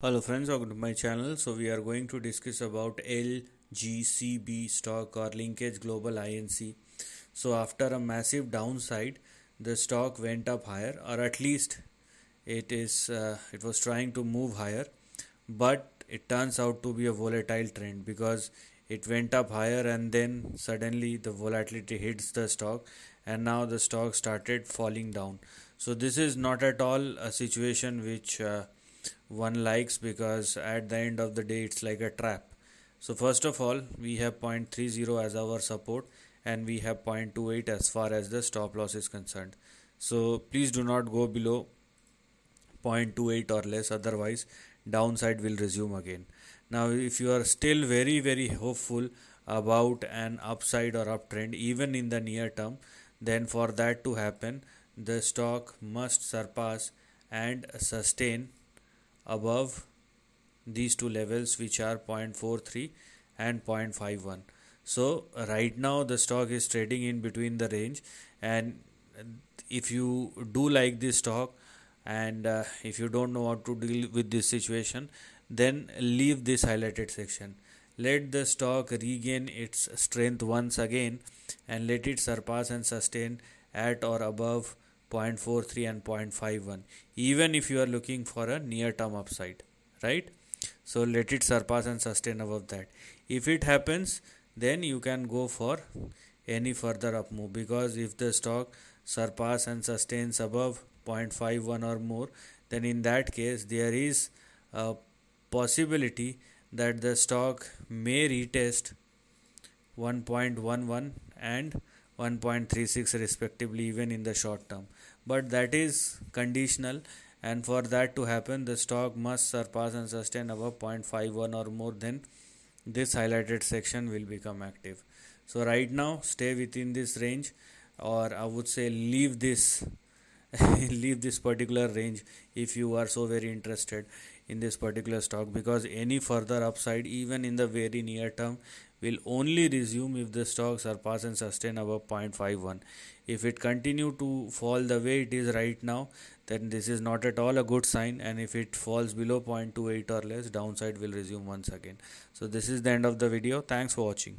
Hello friends, welcome to my channel. So we are going to discuss about LGCB stock or Linkage Global INC. So after a massive downside, the stock went up higher, or at least it is uh, it was trying to move higher, but it turns out to be a volatile trend because it went up higher and then suddenly the volatility hits the stock and now the stock started falling down. So this is not at all a situation which uh, one likes because at the end of the day it's like a trap. So first of all we have 0.30 as our support and we have 0.28 as far as the stop loss is concerned. So please do not go below 0.28 or less otherwise downside will resume again. Now if you are still very very hopeful about an upside or uptrend even in the near term then for that to happen the stock must surpass and sustain above these two levels which are 0.43 and 0.51 so right now the stock is trading in between the range. And if you do like this stock and uh, if you don't know how to deal with this situation then leave this highlighted section. Let the stock regain its strength once again and let it surpass and sustain at or above 0.43 and 0.51 even if you are looking for a near term upside right? So let it surpass and sustain above that. If it happens then you can go for any further up move because if the stock surpass and sustains above 0.51 or more then in that case there is a possibility that the stock may retest 1.11 and 1.36 respectively even in the short term. But that is conditional and for that to happen the stock must surpass and sustain above 0.51 or more then this highlighted section will become active. So right now stay within this range or i would say leave this leave this particular range if you are so very interested in this particular stock because any further upside even in the very near term will only resume if the stock surpass and sustain above 0.51 if it continue to fall the way it is right now then this is not at all a good sign. And if it falls below 0.28 or less downside will resume once again. So this is the end of the video. Thanks for watching